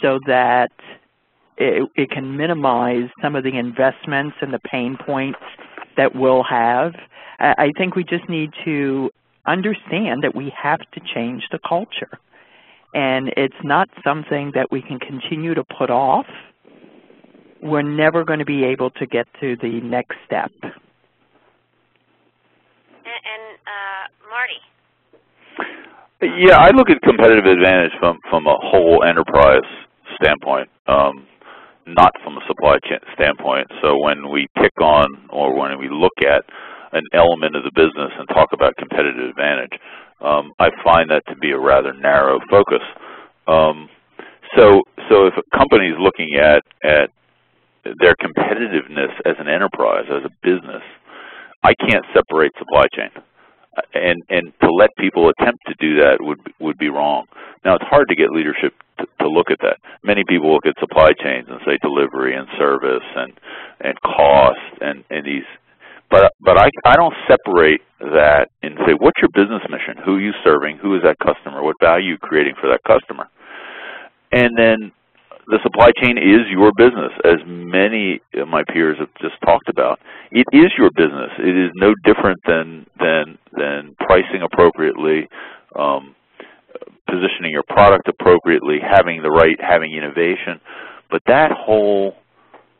so that it, it can minimize some of the investments and the pain points that we'll have. I think we just need to understand that we have to change the culture. And it's not something that we can continue to put off. We're never going to be able to get to the next step. And, and uh, Marty? Yeah, I look at competitive advantage from, from a whole enterprise standpoint, um, not from a supply chain standpoint. So when we pick on or when we look at an element of the business and talk about competitive advantage. Um, I find that to be a rather narrow focus. Um, so, so if a company is looking at at their competitiveness as an enterprise, as a business, I can't separate supply chain, and and to let people attempt to do that would would be wrong. Now it's hard to get leadership to, to look at that. Many people look at supply chains and say delivery and service and and cost and and these but but I I don't separate that and say what's your business mission? Who are you serving? Who is that customer? What value are you creating for that customer? And then the supply chain is your business, as many of my peers have just talked about. It is your business. It is no different than than than pricing appropriately, um, positioning your product appropriately, having the right, having innovation. But that whole,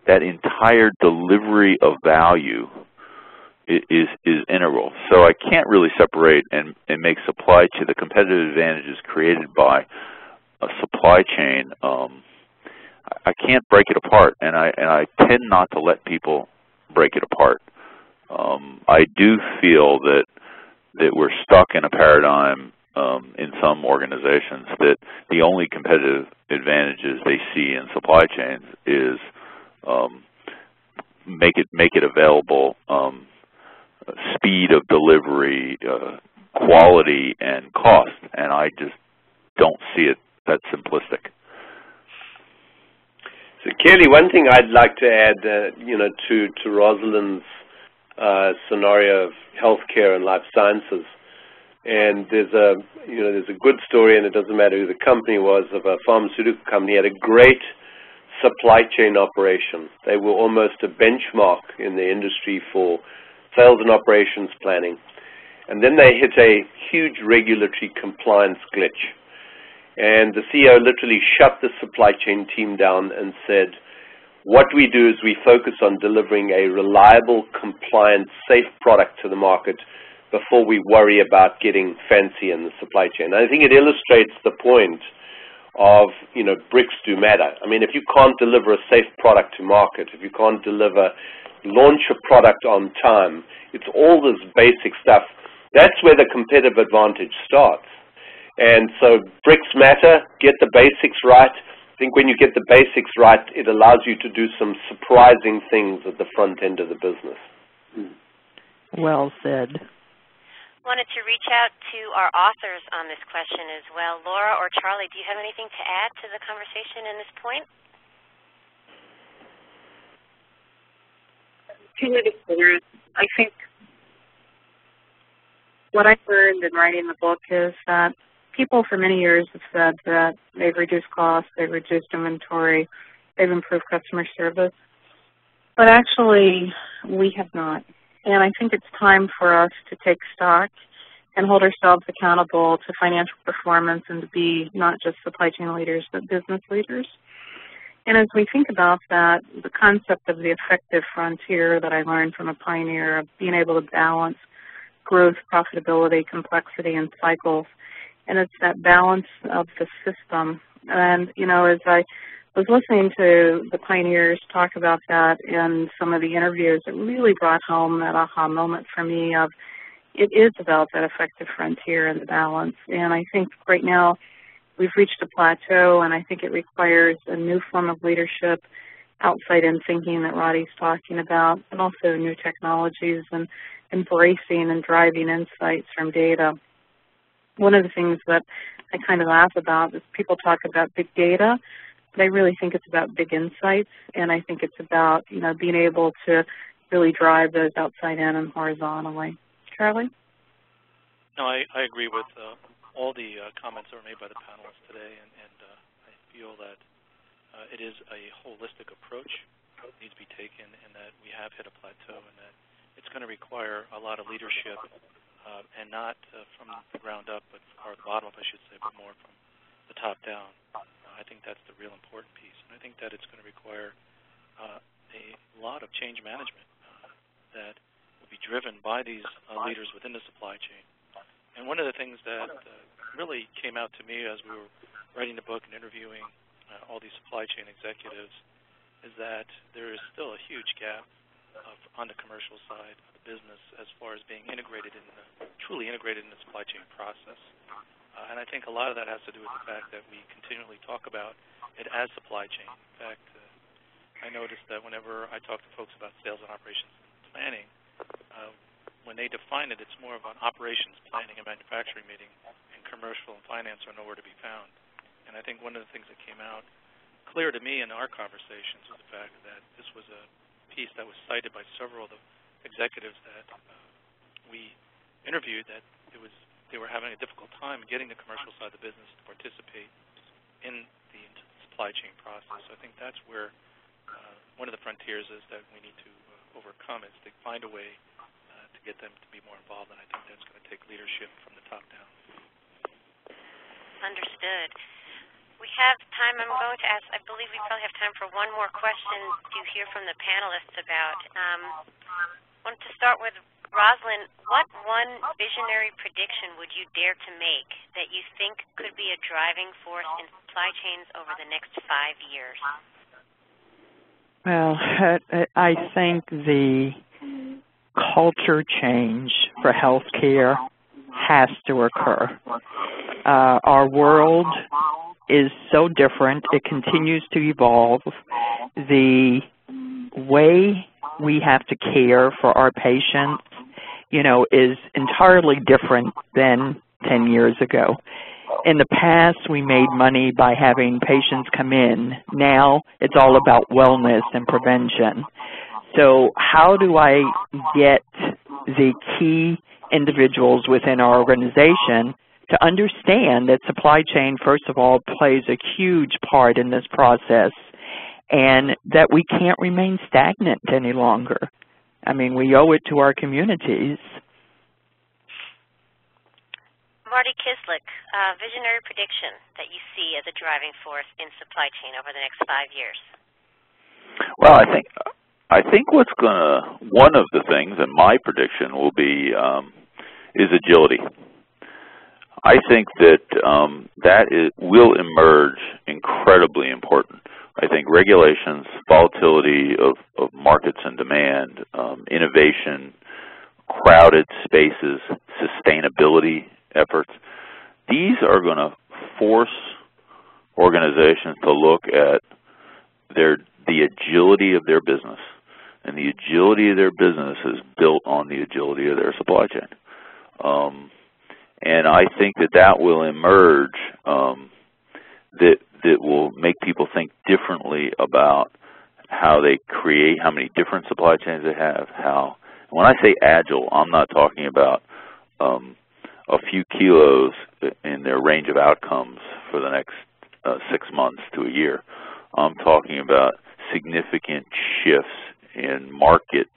that entire delivery of value is is integral. So I can't really separate and, and make supply chain the competitive advantages created by a supply chain. Um, I can't break it apart, and I and I tend not to let people break it apart. Um, I do feel that that we're stuck in a paradigm um, in some organizations that the only competitive advantages they see in supply chains is um, make it make it available um, speed of delivery, uh, quality, and cost. And I just don't see it that simplistic. So Kelly, one thing I'd like to add, uh, you know, to to Rosaline's uh, scenario of healthcare and life sciences, and there's a you know there's a good story, and it doesn't matter who the company was of a pharmaceutical company had a great supply chain operation. They were almost a benchmark in the industry for sales and operations planning. And then they hit a huge regulatory compliance glitch. And the CEO literally shut the supply chain team down and said, what we do is we focus on delivering a reliable, compliant, safe product to the market before we worry about getting fancy in the supply chain. I think it illustrates the point of, you know, bricks do matter. I mean, if you can't deliver a safe product to market, if you can't deliver launch a product on time. It's all this basic stuff. That's where the competitive advantage starts. And so bricks matter, get the basics right. I think when you get the basics right, it allows you to do some surprising things at the front end of the business. Hmm. Well said. Wanted to reach out to our authors on this question as well. Lora or Charlie, do you have anything to add to the conversation in this point? cumulative experience, I think what I learned in writing the book is that people for many years have said that they've reduced costs, they've reduced inventory, they've improved customer service. But actually, we have not. And I think it's time for us to take stock and hold ourselves accountable to financial performance and to be not just supply chain leaders, but business leaders. And as we think about that, the concept of the effective frontier that I learned from a pioneer of being able to balance growth, profitability, complexity, and cycles, and it's that balance of the system. And, you know, as I was listening to the pioneers talk about that in some of the interviews, it really brought home that aha moment for me of it is about that effective frontier and the balance. And I think right now, we've reached a plateau, and I think it requires a new form of leadership, outside in thinking that Roddy's talking about, and also new technologies and embracing and driving insights from data. One of the things that I kind of laugh about is people talk about big data, but I really think it's about big insights, and I think it's about you know being able to really drive those outside in and horizontally. Charlie? No, I, I agree with uh, all the uh, comments that were made by the panelists today, and, and uh, I feel that uh, it is a holistic approach that needs to be taken, and that we have hit a plateau, and that it's going to require a lot of leadership, uh, and not uh, from the ground up, but or the bottom up, I should say, but more from the top down. Uh, I think that's the real important piece, and I think that it's going to require uh, a lot of change management uh, that will be driven by these uh, leaders within the supply chain. And one of the things that uh, really came out to me as we were writing the book and interviewing uh, all these supply chain executives is that there is still a huge gap of, on the commercial side business as far as being integrated in the, truly integrated in the supply chain process. Uh, and I think a lot of that has to do with the fact that we continually talk about it as supply chain. In fact, uh, I noticed that whenever I talk to folks about sales and operations planning, uh, when they define it, it's more of an operations planning and manufacturing meeting, and commercial and finance are nowhere to be found. And I think one of the things that came out clear to me in our conversations was the fact that this was a piece that was cited by several of the executives that uh, we interviewed that it was they were having a difficult time getting the commercial side of the business to participate in the supply chain process. So I think that's where uh, one of the frontiers is that we need to uh, overcome is to find a way to get them to be more involved, and I think that's going to take leadership from the top down. Understood. We have time. I'm going to ask, I believe we probably have time for one more question to hear from the panelists about. Um, want to start with Rosaline. What one visionary prediction would you dare to make that you think could be a driving force in supply chains over the next five years? Well, I think the culture change for healthcare has to occur. Uh, our world is so different. It continues to evolve. The way we have to care for our patients, you know, is entirely different than 10 years ago. In the past, we made money by having patients come in. Now, it's all about wellness and prevention. So how do I get the key individuals within our organization to understand that supply chain, first of all, plays a huge part in this process and that we can't remain stagnant any longer. I mean, we owe it to our communities. Marty Kisliuk, uh, visionary prediction that you see as a driving force in supply chain over the next five years. Well, I think I think what's going to, one of the things, and my prediction will be, um, is agility. I think that um, that is, will emerge incredibly important. I think regulations, volatility of, of markets and demand, um, innovation, crowded spaces, sustainability efforts, these are going to force organizations to look at their the agility of their business and the agility of their business is built on the agility of their supply chain. Um, and I think that that will emerge um, that that will make people think differently about how they create, how many different supply chains they have. How when I say agile, I'm not talking about um, a few kilos in their range of outcomes for the next uh, six months to a year. I'm talking about significant shifts in market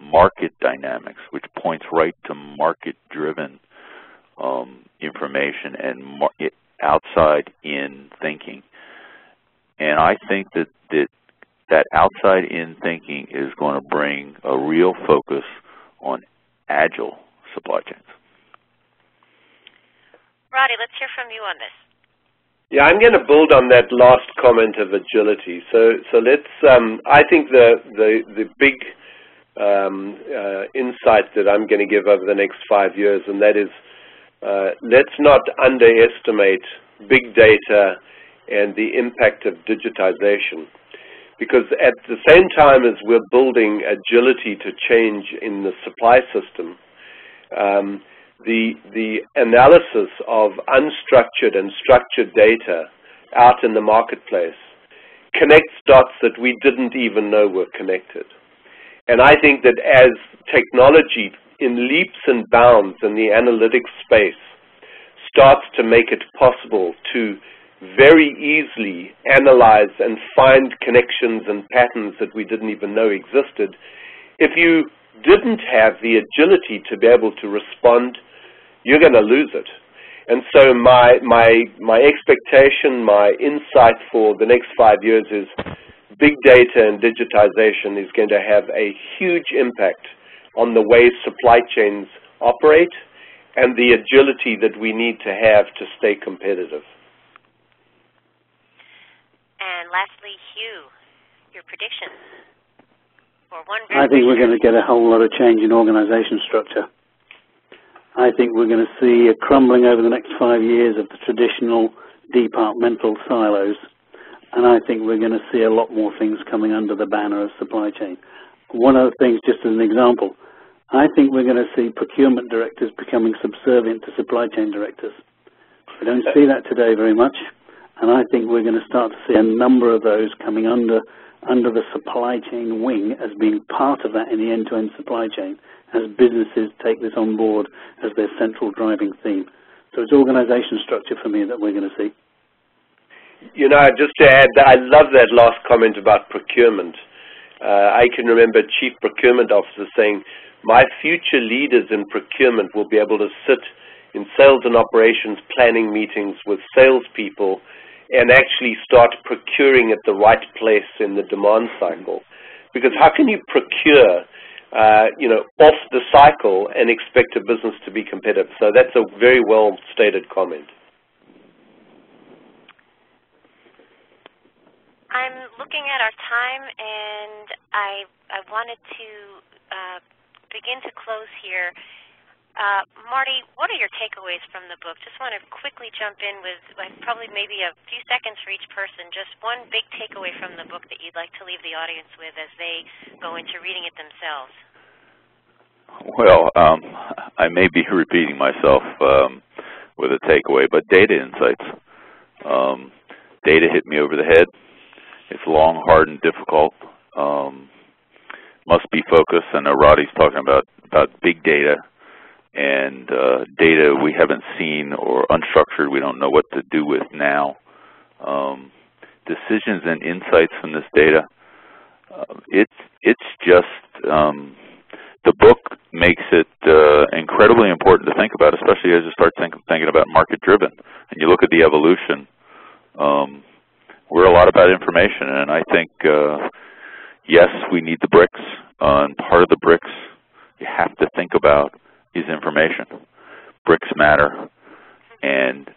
market dynamics, which points right to market-driven um, information and mar outside in thinking. And I think that, that that outside in thinking is going to bring a real focus on agile supply chains. Roddy, let's hear from you on this. Yeah, I'm going to build on that last comment of agility. So, so let's. Um, I think the the the big um, uh, insight that I'm going to give over the next five years, and that is, let's not underestimate big data and the impact of digitization. Because at the same time as we're building agility to change in the supply system, um, the, the analysis of unstructured and structured data out in the marketplace connects dots that we didn't even know were connected. And I think that as technology in leaps and bounds in the analytics space starts to make it possible to very easily analyze and find connections and patterns that we didn't even know existed, if you didn't have the agility to be able to respond, you're going to lose it. And so my, my, my expectation, my insight for the next five years is big data and digitization is going to have a huge impact on the way supply chains operate and the agility that we need to have to stay competitive. And lastly, Hugh, your prediction for one. I think we're going to get a whole lot of change in organization structure. I think we're going to see a crumbling over the next five years of the traditional departmental silos. And I think we're going to see a lot more things coming under the banner of supply chain. One of the things, just as an example, I think we're going to see procurement directors becoming subservient to supply chain directors. We don't see that today very much, and I think we're going to start to see a number of those coming under under the supply chain wing as being part of that in the end-to-end -end supply chain as businesses take this on board as their central driving theme. So it's organization structure for me that we're going to see. You know, just to add, I love that last comment about procurement. Uh, I can remember chief procurement officers saying, my future leaders in procurement will be able to sit in sales and operations planning meetings with salespeople and actually start procuring at the right place in the demand cycle. Because how can you procure, uh, you know, off the cycle and expect a business to be competitive? So that's a very well stated comment. I'm looking at our time, and I I wanted to uh, begin to close here. Uh, Marty, what are your takeaways from the book? Just want to quickly jump in with like, probably maybe a few seconds for each person. Just one big takeaway from the book that you'd like to leave the audience with as they go into reading it themselves. Well, um, I may be repeating myself um, with a takeaway, but data insights. Um, data hit me over the head. It's long, hard, and difficult. Um, must be focused. I know Roddy's talking about about big data and uh, data we haven't seen or unstructured we don't know what to do with now. Um, decisions and insights from this data. Uh, it's it's just um, the book makes it uh, incredibly important to think about, especially as you start think, thinking about market driven and you look at the evolution. Um, we're a lot about information, and I think uh, yes, we need the bricks. Uh, and part of the bricks you have to think about is information. Bricks matter. And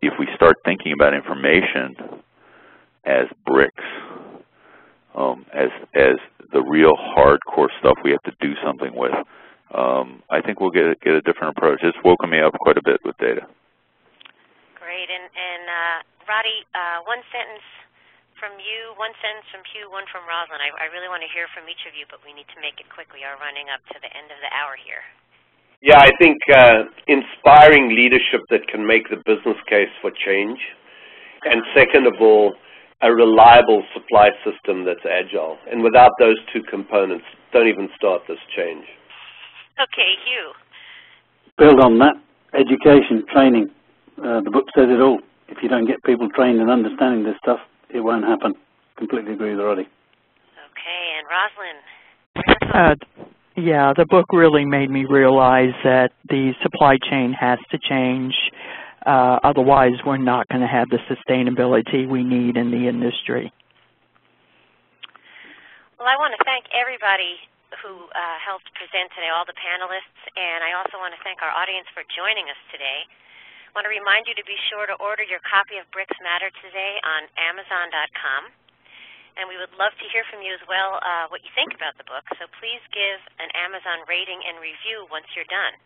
if we start thinking about information as bricks, um, as as the real hardcore stuff we have to do something with, um, I think we'll get a, get a different approach. It's woken me up quite a bit with data. Great. And, and uh, Roddy, uh, one sentence from you, one sentence from Hugh, one from Rosaline. I, I really want to hear from each of you, but we need to make it quick. We are running up to the end of the hour here. Yeah, I think uh, inspiring leadership that can make the business case for change. And second of all, a reliable supply system that's agile. And without those two components, don't even start this change. Okay, Hugh. Build on that. Education, training. Uh, the book says it all. If you don't get people trained and understanding this stuff, it won't happen. Completely agree with Roddy. Okay, and Rosaline. Uh, yeah, the book really made me realize that the supply chain has to change. Uh, otherwise, we're not going to have the sustainability we need in the industry. Well, I want to thank everybody who uh, helped present today, all the panelists, and I also want to thank our audience for joining us today. I want to remind you to be sure to order your copy of Bricks Matter today on Amazon.com. And we would love to hear from you as well uh, what you think about the book. So please give an Amazon rating and review once you're done.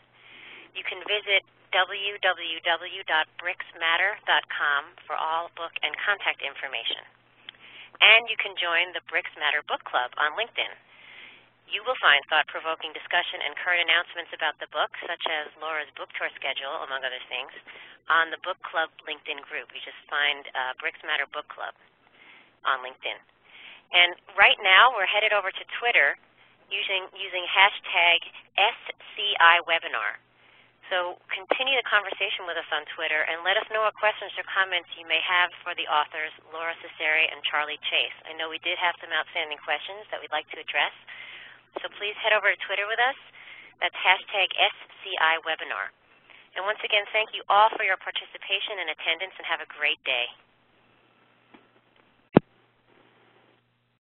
You can visit www.bricksmatter.com for all book and contact information. And you can join the Bricks Matter Book Club on LinkedIn. You will find thought-provoking discussion and current announcements about the book, such as Lora's book tour schedule, among other things, on the Book Club LinkedIn group. You just find uh, Bricks Matter Book Club on LinkedIn. And right now, we're headed over to Twitter using, using hashtag SCIWebinar. So continue the conversation with us on Twitter and let us know what questions or comments you may have for the authors, Lora Cecere and Charlie Chase. I know we did have some outstanding questions that we'd like to address. So please head over to Twitter with us. That's hashtag SCIWebinar. And once again, thank you all for your participation and attendance and have a great day.